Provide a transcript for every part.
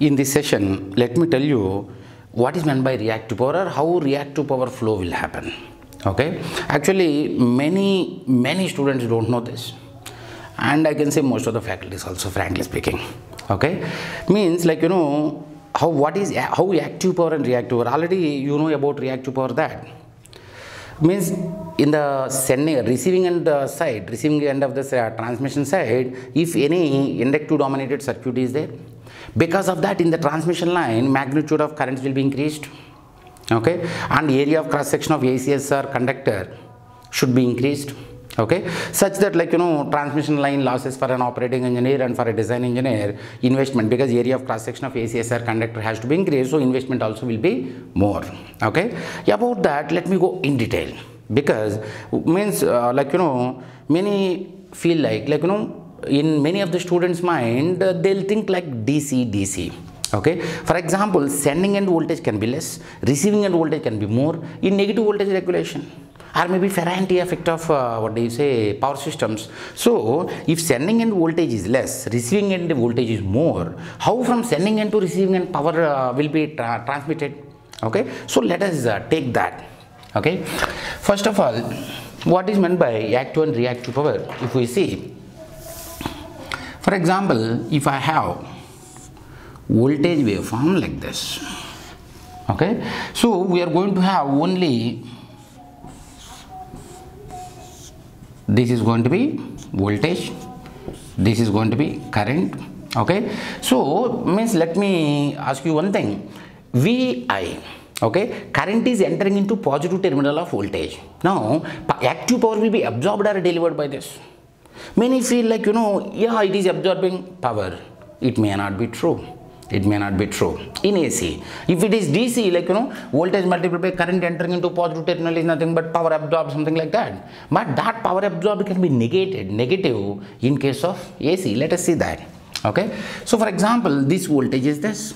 in this session, let me tell you what is meant by reactive power or how reactive power flow will happen. Okay, actually, many many students don't know this, and I can say most of the faculties also, frankly speaking. Okay, means like you know how what is how active power and reactive power. Already you know about reactive power that means in the sending receiving end uh, side receiving end of the uh, transmission side if any inductive dominated circuit is there because of that in the transmission line magnitude of currents will be increased okay? And area of cross section of ACSR conductor should be increased okay? Such that like you know transmission line losses for an operating engineer and for a design engineer investment because area of cross section of ACSR conductor has to be increased so investment also will be more okay? About that let me go in detail. Because means uh, like you know many feel like like you know in many of the students mind uh, they'll think like dc dc okay? For example sending end voltage can be less receiving end voltage can be more in negative voltage regulation. Or maybe Ferranti effect of uh, what do you say power systems. So if sending end voltage is less receiving end voltage is more how from sending end to receiving end power uh, will be tra transmitted? Okay? So let us uh, take that. Okay? First of all what is meant by active and reactive power? If we see for example if i have voltage waveform like this okay? So we are going to have only this is going to be voltage this is going to be current okay? So means let me ask you one thing. Vi okay? Current is entering into positive terminal of voltage. Now active power will be absorbed or delivered by this many feel like you know yeah it is absorbing power it may not be true it may not be true in AC. If it is DC, like you know, voltage multiplied by current entering into positive terminal is nothing but power absorbed, something like that. But that power absorbed can be negated, negative in case of AC. Let us see that. Okay. So for example, this voltage is this.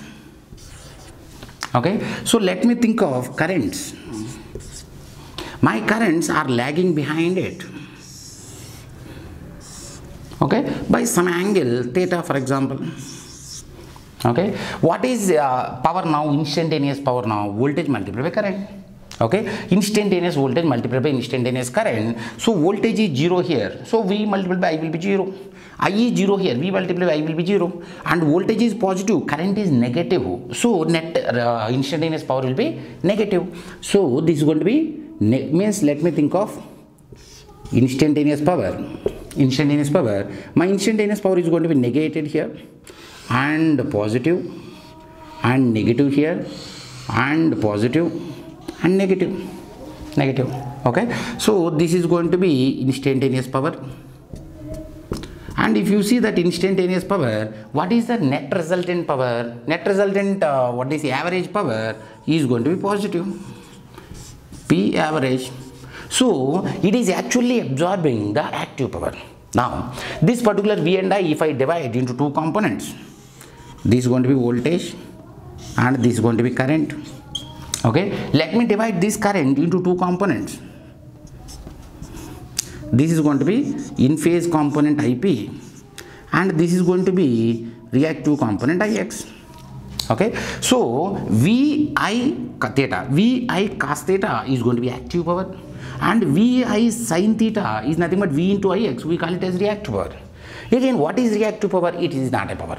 Okay. So let me think of currents. My currents are lagging behind it. Okay. By some angle, theta for example. Okay? What is uh, power now? Instantaneous power now. Voltage multiplied by current. Okay? Instantaneous voltage multiplied by instantaneous current. So voltage is zero here. So v multiplied by i will be zero. I is zero here. V multiplied by i will be zero. And voltage is positive. Current is negative. So net uh, instantaneous power will be negative. So this is going to be means let me think of instantaneous power instantaneous power. My instantaneous power is going to be negated here and positive and negative here and positive and negative. Negative. Okay? So this is going to be instantaneous power. And if you see that instantaneous power what is the net resultant power? Net resultant uh, what is the average power is going to be positive. P average so it is actually absorbing the active power. Now this particular v and i if i divide into two components this is going to be voltage and this is going to be current. Okay? Let me divide this current into two components. This is going to be in phase component ip and this is going to be reactive component ix okay? So vi theta vi cos theta is going to be active power and vi sin theta is nothing but v into ix we call it as reactive power Again, what is reactive power? It is not a power.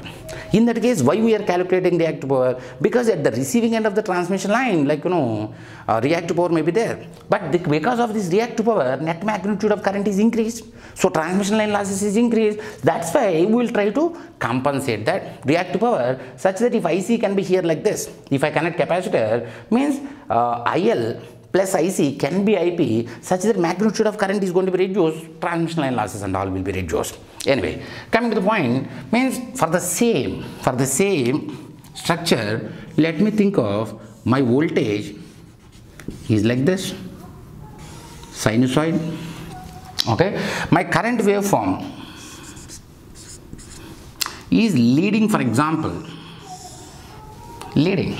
In that case, why we are calculating reactive power? Because at the receiving end of the transmission line, like you know, uh, reactive power may be there. But the, because of this reactive power, net magnitude of current is increased. So transmission line losses is increased. That's why we will try to compensate that reactive power such that if IC can be here like this, if I connect capacitor, means uh, IL plus IC can be IP such that magnitude of current is going to be reduced, transmission line losses and all will be reduced. Anyway, coming to the point means for the same, for the same structure, let me think of my voltage is like this, sinusoid, okay. My current waveform is leading for example, leading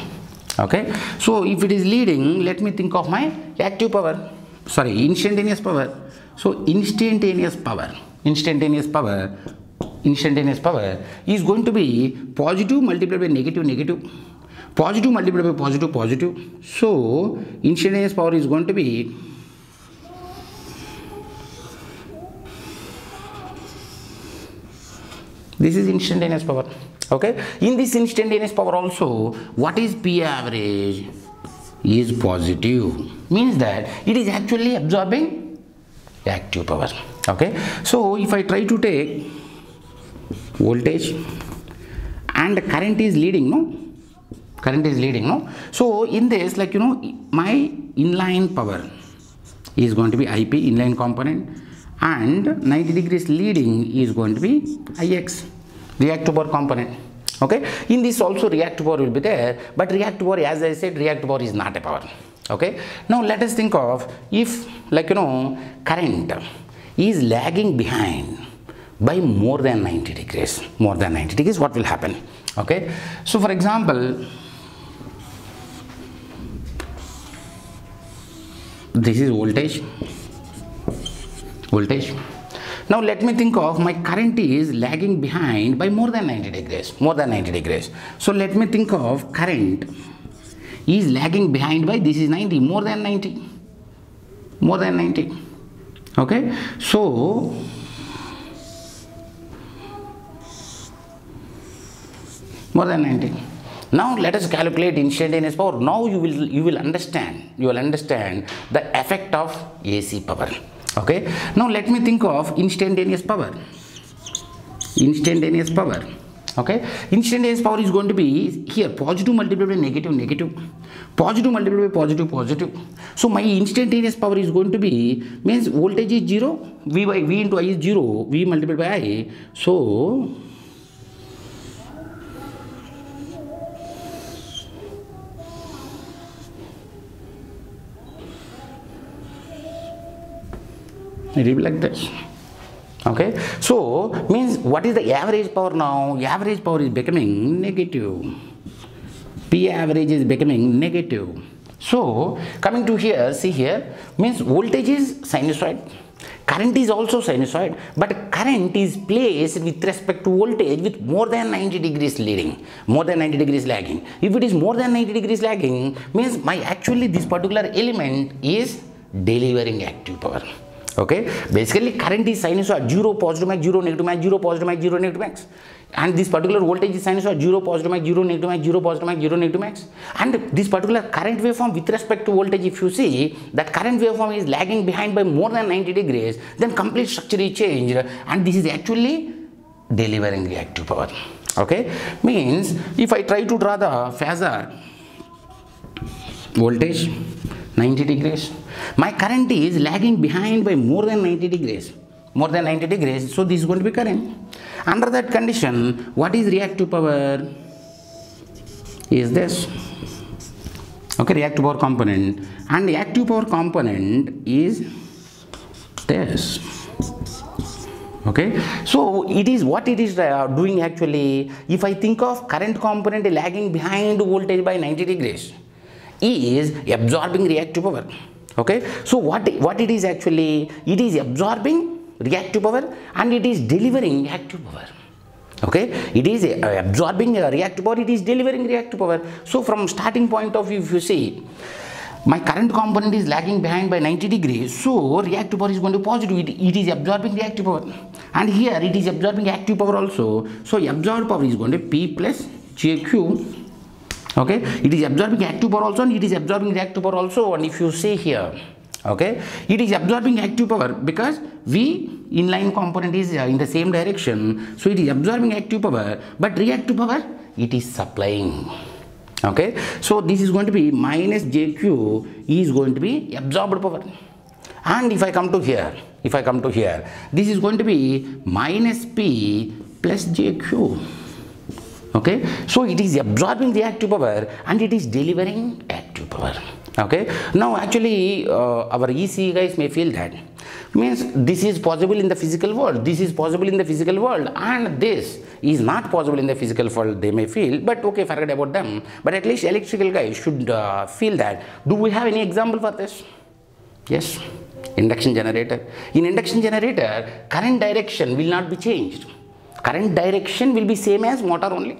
okay? So if it is leading let me think of my active power. Sorry instantaneous power. So instantaneous power instantaneous power instantaneous power is going to be positive multiplied by negative negative. Positive multiplied by positive positive. So instantaneous power is going to be this is instantaneous power okay? In this instantaneous power also what is p average? Is positive. Means that it is actually absorbing active power. Okay? So if i try to take voltage and current is leading no? Current is leading no? So in this like you know my inline power is going to be ip inline component and 90 degrees leading is going to be ix reactive power component. Okay? In this also reactive power will be there but reactive power as i said reactive power is not a power. Okay? Now let us think of if like you know current is lagging behind by more than 90 degrees more than 90 degrees what will happen? Okay? So for example this is voltage. Voltage now let me think of my current is lagging behind by more than 90 degrees more than 90 degrees. So let me think of current is lagging behind by this is 90 more than 90 more than 90 okay? So more than 90 now let us calculate instantaneous power. Now you will you will understand you will understand the effect of ac power okay? Now let me think of instantaneous power. Instantaneous power. Okay? Instantaneous power is going to be here. Positive multiplied by negative negative. Positive multiplied by positive positive. So my instantaneous power is going to be means voltage is zero v by v into i is zero v multiplied by i. So it will be like this. Okay? So means what is the average power now? Average power is becoming negative. P average is becoming negative. So coming to here see here means voltage is sinusoid. Current is also sinusoid but current is placed with respect to voltage with more than 90 degrees leading more than 90 degrees lagging. If it is more than 90 degrees lagging means my actually this particular element is delivering active power okay? Basically current is sinusoid 0 positive max 0 negative max 0 positive max 0 negative max. And this particular voltage is sinusoid 0 positive max 0 negative max 0 positive max 0 negative max. And this particular current waveform with respect to voltage if you see that current waveform is lagging behind by more than 90 degrees then complete structure is changed. And this is actually delivering reactive power. Okay? Means if i try to draw the phasor voltage 90 degrees. My current is lagging behind by more than 90 degrees. More than 90 degrees. So this is going to be current. Under that condition what is reactive power? Is this. Okay reactive power component. And active power component is this. Okay? So it is what it is uh, doing actually. If i think of current component lagging behind voltage by 90 degrees is absorbing reactive power. Okay? So what what it is actually? It is absorbing reactive power and it is delivering active power. Okay? It is uh, absorbing reactive power it is delivering reactive power. So from starting point of view if you see my current component is lagging behind by 90 degrees. So reactive power is going to positive. It, it is absorbing reactive power. And here it is absorbing active power also. So absorbed power is going to p plus jq okay? It is absorbing active power also and it is absorbing reactive power also and if you see here okay? It is absorbing active power because v inline component is uh, in the same direction. So it is absorbing active power but reactive power it is supplying. Okay? So this is going to be minus jq is going to be absorbed power. And if i come to here if i come to here this is going to be minus p plus jq okay? So it is absorbing the active power and it is delivering active power. Okay? Now actually uh, our ec guys may feel that. Means this is possible in the physical world. This is possible in the physical world. And this is not possible in the physical world they may feel. But okay forget about them. But at least electrical guys should uh, feel that. Do we have any example for this? Yes. Induction generator. In induction generator current direction will not be changed current direction will be same as motor only.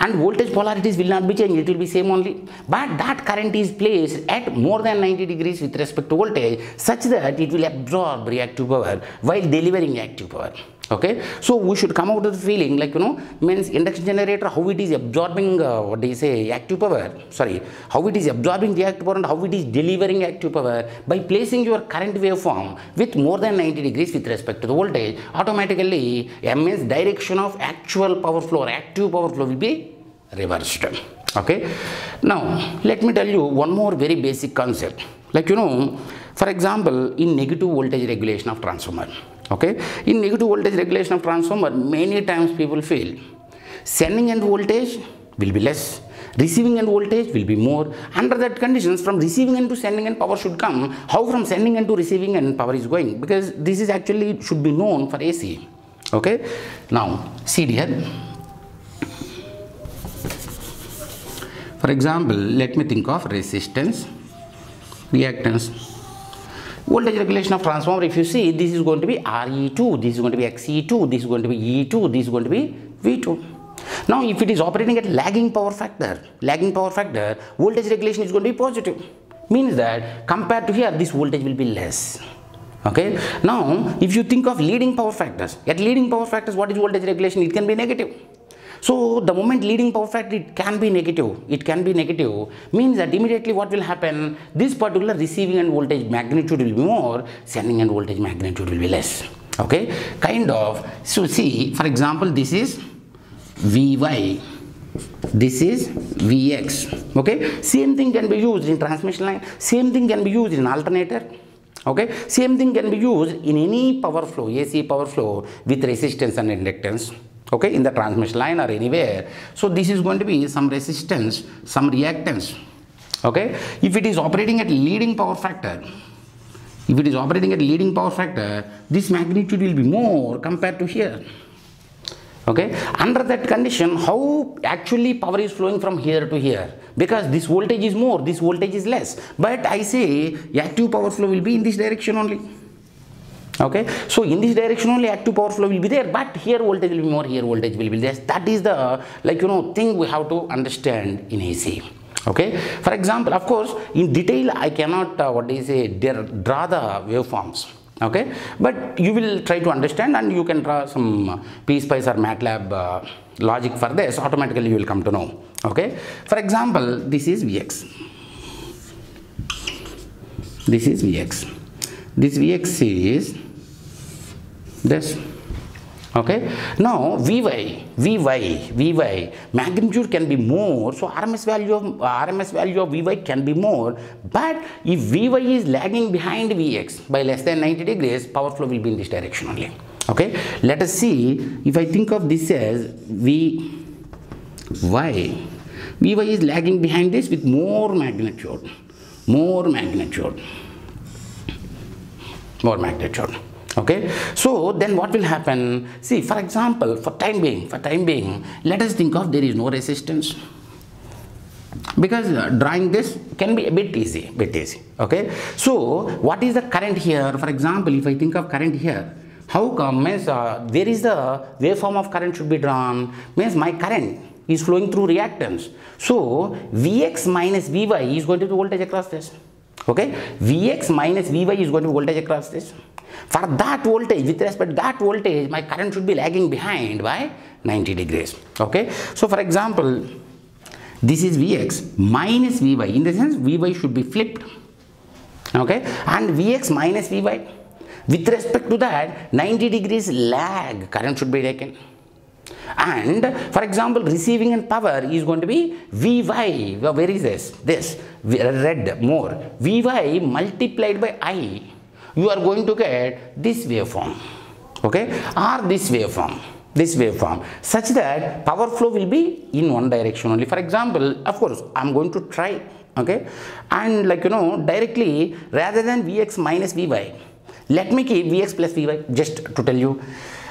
And voltage polarities will not be changed it will be same only. But that current is placed at more than 90 degrees with respect to voltage such that it will absorb reactive power while delivering active power okay? So we should come out with the feeling like you know means induction generator how it is absorbing uh, what do you say active power? Sorry how it is absorbing the active power and how it is delivering active power by placing your current waveform with more than 90 degrees with respect to the voltage automatically m means direction of actual power flow or active power flow will be reversed okay? Now let me tell you one more very basic concept. Like you know for example in negative voltage regulation of transformer okay? In negative voltage regulation of transformer many times people fail. Sending end voltage will be less. Receiving end voltage will be more. Under that conditions from receiving end to sending end power should come. How from sending end to receiving end power is going? Because this is actually should be known for AC okay? Now see here for example let me think of resistance reactance voltage regulation of transformer if you see this is going to be re2 this is going to be xe2 this is going to be e2 this is going to be v2 now if it is operating at lagging power factor lagging power factor voltage regulation is going to be positive. Means that compared to here this voltage will be less. Okay? Now if you think of leading power factors at leading power factors what is voltage regulation? It can be negative so the moment leading power factor it can be negative, it can be negative means that immediately what will happen, this particular receiving end voltage magnitude will be more, sending end voltage magnitude will be less. Okay, kind of. So see, for example, this is Vy, this is Vx. Okay, same thing can be used in transmission line, same thing can be used in alternator. Okay? Same thing can be used in any power flow ac power flow with resistance and inductance okay in the transmission line or anywhere. So this is going to be some resistance some reactance. Okay if it is operating at leading power factor if it is operating at leading power factor this magnitude will be more compared to here. Okay under that condition how actually power is flowing from here to here? Because this voltage is more this voltage is less. But i say active power flow will be in this direction only okay? So in this direction only active power flow will be there but here voltage will be more here voltage will be less. That is the like you know thing we have to understand in AC okay? For example of course in detail I cannot uh, what do you say draw the waveforms. Okay? But you will try to understand and you can draw some PSpice or MATLAB uh, logic for this. Automatically you will come to know. Okay? For example this is Vx. This is Vx. This Vx is this. Okay? Now vy vy vy magnitude can be more so rms value of rms value of vy can be more. But if vy is lagging behind vx by less than 90 degrees power flow will be in this direction only. Okay? Let us see if i think of this as v y. Vy is lagging behind this with more magnitude. More magnitude. More magnitude okay? So then what will happen? See for example for time being for time being let us think of there is no resistance. Because uh, drawing this can be a bit easy bit easy. Okay? So what is the current here? For example if i think of current here how come means uh, there is the waveform of current should be drawn? Means my current is flowing through reactance. So vx minus vy is going to be voltage across this. Okay? Vx minus vy is going to be voltage across this for that voltage with respect to that voltage my current should be lagging behind by 90 degrees okay? So for example this is vx minus vy. In the sense vy should be flipped okay? And vx minus vy with respect to that 90 degrees lag current should be taken. And for example receiving and power is going to be vy. Where is this? This red more. Vy multiplied by i you are going to get this waveform. Okay? Or this waveform. This waveform. Such that power flow will be in one direction only. For example of course i'm going to try okay? And like you know directly rather than vx minus vy let me keep vx plus vy. Just to tell you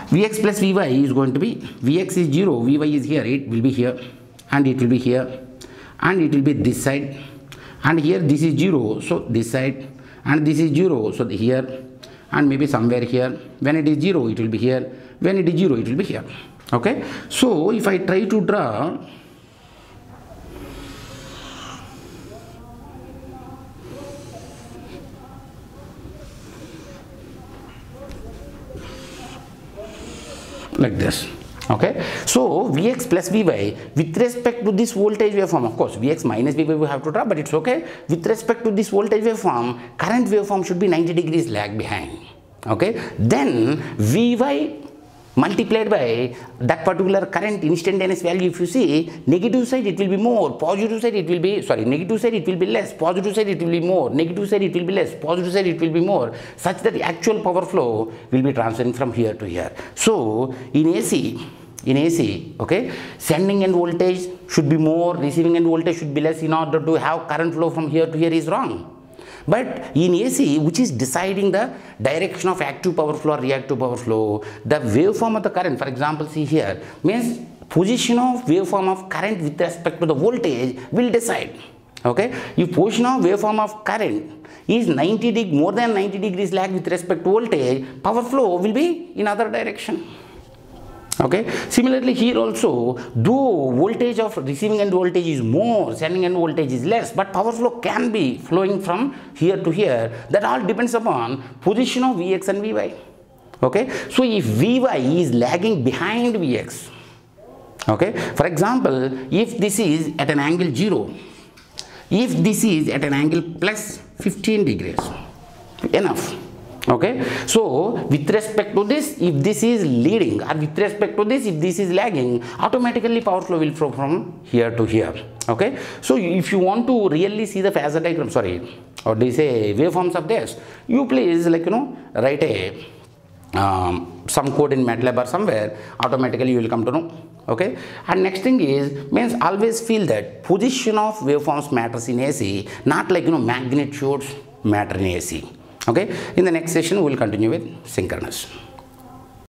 vx plus vy is going to be vx is 0 vy is here it will be here and it will be here and it will be this side. And here this is 0 so this side and this is 0 so here and maybe somewhere here. When it is 0 it will be here. When it is 0 it will be here. Okay? So if I try to draw like this okay? So vx plus vy with respect to this voltage waveform of course vx minus vy we have to draw but it's okay. With respect to this voltage waveform current waveform should be 90 degrees lag behind. Okay? Then vy multiplied by that particular current instantaneous value. If you see negative side it will be more. Positive side it will be sorry negative side it will be less. Positive side it will be more. Negative side it will be less. Positive side it will be more. Such that the actual power flow will be transferring from here to here. So in AC in AC okay sending end voltage should be more. Receiving end voltage should be less in order to have current flow from here to here is wrong but in AC, which is deciding the direction of active power flow or reactive power flow, the waveform of the current, for example, see here, means position of waveform of current with respect to the voltage will decide. Okay, if position of waveform of current is 90 degree more than 90 degrees lag with respect to voltage, power flow will be in other direction okay? Similarly here also though voltage of receiving end voltage is more sending end voltage is less but power flow can be flowing from here to here. That all depends upon position of vx and vy. Okay? So if vy is lagging behind vx okay? For example if this is at an angle 0 if this is at an angle plus 15 degrees enough okay? So with respect to this if this is leading or with respect to this if this is lagging automatically power flow will flow from here to here. Okay? So if you want to really see the phasor diagram sorry or they say waveforms of this you please like you know write a um, some code in MATLAB or somewhere automatically you will come to know. Okay? And next thing is means always feel that position of waveforms matters in AC not like you know magnitudes matter in AC okay? In the next session we will continue with synchronous